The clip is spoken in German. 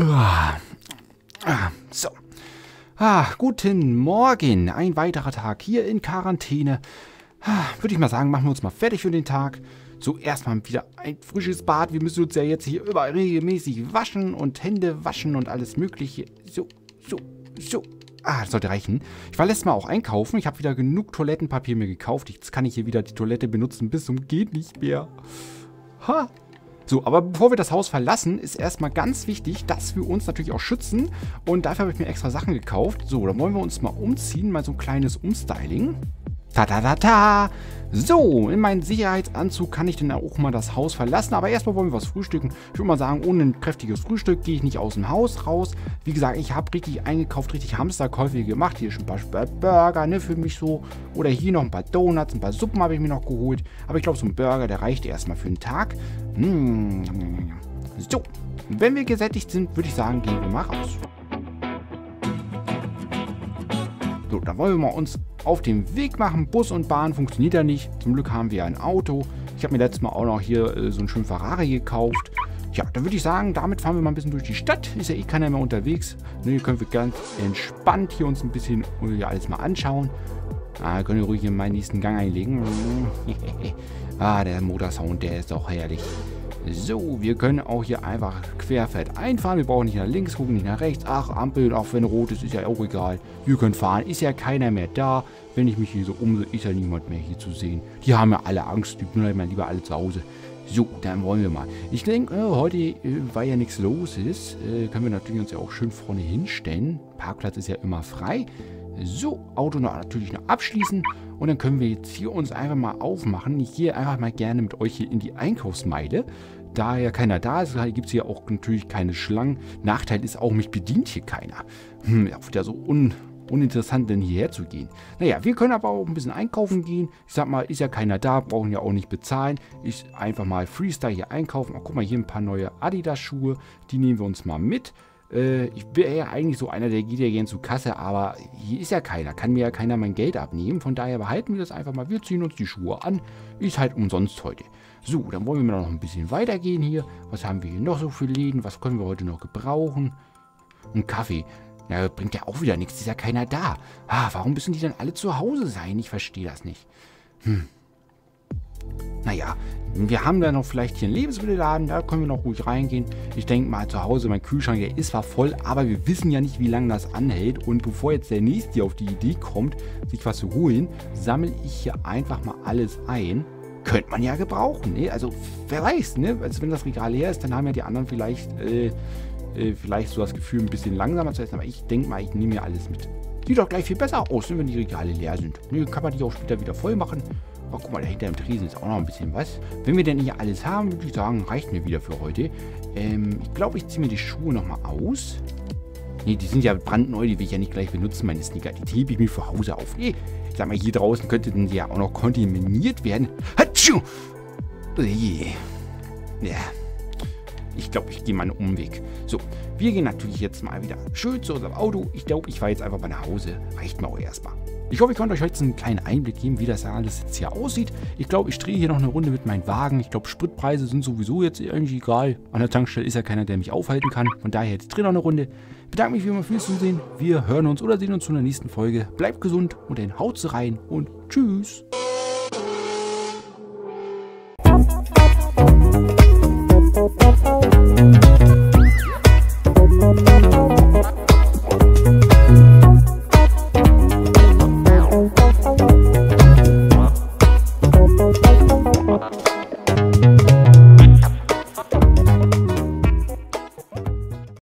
Ah, ah, so. Ah, guten Morgen. Ein weiterer Tag hier in Quarantäne. Ah, Würde ich mal sagen, machen wir uns mal fertig für den Tag. Zuerst mal wieder ein frisches Bad. Wir müssen uns ja jetzt hier überall regelmäßig waschen und Hände waschen und alles mögliche. So, so, so. Ah, das sollte reichen. Ich war letztes Mal auch einkaufen. Ich habe wieder genug Toilettenpapier mir gekauft. Jetzt kann ich hier wieder die Toilette benutzen bis zum geht nicht mehr. Ha, so, aber bevor wir das Haus verlassen, ist erstmal ganz wichtig, dass wir uns natürlich auch schützen. Und dafür habe ich mir extra Sachen gekauft. So, dann wollen wir uns mal umziehen, mal so ein kleines Umstyling. Ta ta ta ta. So, in meinen Sicherheitsanzug kann ich dann auch mal das Haus verlassen. Aber erstmal wollen wir was frühstücken. Ich würde mal sagen, ohne ein kräftiges Frühstück gehe ich nicht aus dem Haus raus. Wie gesagt, ich habe richtig eingekauft, richtig Hamsterkäufe gemacht. Hier ist ein paar Burger, ne, für mich so. Oder hier noch ein paar Donuts, ein paar Suppen habe ich mir noch geholt. Aber ich glaube, so ein Burger, der reicht erstmal für einen Tag. Mmh. So, wenn wir gesättigt sind, würde ich sagen, gehen wir mal raus. So, dann wollen wir mal uns auf den Weg machen. Bus und Bahn funktioniert ja nicht. Zum Glück haben wir ein Auto. Ich habe mir letztes Mal auch noch hier äh, so einen schönen Ferrari gekauft. Ja, dann würde ich sagen, damit fahren wir mal ein bisschen durch die Stadt. Ist ja eh keiner mehr unterwegs. Ne, hier können wir ganz entspannt hier uns ein bisschen äh, alles mal anschauen. Ah, können wir ruhig in meinen nächsten Gang einlegen. ah, der Motorsound, der ist doch herrlich. So, wir können auch hier einfach querfeld einfahren. Wir brauchen nicht nach links gucken, nicht nach rechts. Ach, Ampel, auch wenn rot ist, ist ja auch egal. Wir können fahren. Ist ja keiner mehr da. Wenn ich mich hier so umsehe, ist ja niemand mehr hier zu sehen. Die haben ja alle Angst. Die bleiben ja lieber alle zu Hause. So, dann wollen wir mal. Ich denke, äh, heute, äh, weil ja nichts los ist, äh, können wir natürlich uns ja auch schön vorne hinstellen. Parkplatz ist ja immer frei. So, Auto noch, natürlich noch abschließen. Und dann können wir jetzt hier uns einfach mal aufmachen. Ich gehe einfach mal gerne mit euch hier in die Einkaufsmeile. Da ja keiner da ist, gibt es hier auch natürlich keine Schlangen. Nachteil ist auch, mich bedient hier keiner. Hm, auch wieder so un uninteressant, denn hierher zu gehen. Naja, wir können aber auch ein bisschen einkaufen gehen. Ich sag mal, ist ja keiner da, brauchen ja auch nicht bezahlen. Ich einfach mal Freestyle hier einkaufen. Oh, guck mal, hier ein paar neue Adidas-Schuhe. Die nehmen wir uns mal mit. Äh, ich wäre ja eigentlich so einer, der geht ja gerne zur Kasse, aber hier ist ja keiner. Kann mir ja keiner mein Geld abnehmen. Von daher behalten wir das einfach mal. Wir ziehen uns die Schuhe an. Ist halt umsonst heute. So, dann wollen wir noch ein bisschen weitergehen hier. Was haben wir hier noch so für Läden? Was können wir heute noch gebrauchen? Ein Kaffee. Na, bringt ja auch wieder nichts. Ist ja keiner da. Ah, warum müssen die dann alle zu Hause sein? Ich verstehe das nicht. Hm. Naja, wir haben da noch vielleicht hier einen Lebensmittelladen, da können wir noch ruhig reingehen. Ich denke mal zu Hause, mein Kühlschrank, der ist zwar voll, aber wir wissen ja nicht, wie lange das anhält. Und bevor jetzt der Nächste auf die Idee kommt, sich was zu holen, sammle ich hier einfach mal alles ein könnte man ja gebrauchen. Ne? Also wer weiß, ne? Also wenn das Regal leer ist, dann haben ja die anderen vielleicht, äh, äh, vielleicht so das Gefühl, ein bisschen langsamer zu essen. Aber ich denke mal, ich nehme mir alles mit. Sieht doch gleich viel besser aus, ne, wenn die Regale leer sind. Ne, kann man die auch später wieder voll machen. Oh, guck mal, dahinter im Tresen ist auch noch ein bisschen was. Wenn wir denn hier alles haben, würde ich sagen, reicht mir wieder für heute. Ähm, ich glaube, ich ziehe mir die Schuhe nochmal aus. Ne, die sind ja brandneu, die will ich ja nicht gleich benutzen, meine Sneaker. Die hebe ich mir für Hause auf. Nee, ich sag mal, hier draußen könnte die ja auch noch kontaminiert werden. Hatschu! Ja. Ich glaube, ich gehe mal einen Umweg. So, wir gehen natürlich jetzt mal wieder schön zu unserem Auto. Ich glaube, ich fahre jetzt einfach mal nach Hause. Reicht mir auch erstmal. Ich hoffe, ich konnte euch heute einen kleinen Einblick geben, wie das alles jetzt hier aussieht. Ich glaube, ich drehe hier noch eine Runde mit meinem Wagen. Ich glaube, Spritpreise sind sowieso jetzt irgendwie egal. An der Tankstelle ist ja keiner, der mich aufhalten kann. Von daher jetzt drehe noch eine Runde. Ich bedanke mich wie immer fürs Zusehen. Wir hören uns oder sehen uns zu der nächsten Folge. Bleibt gesund und dann haut rein und tschüss.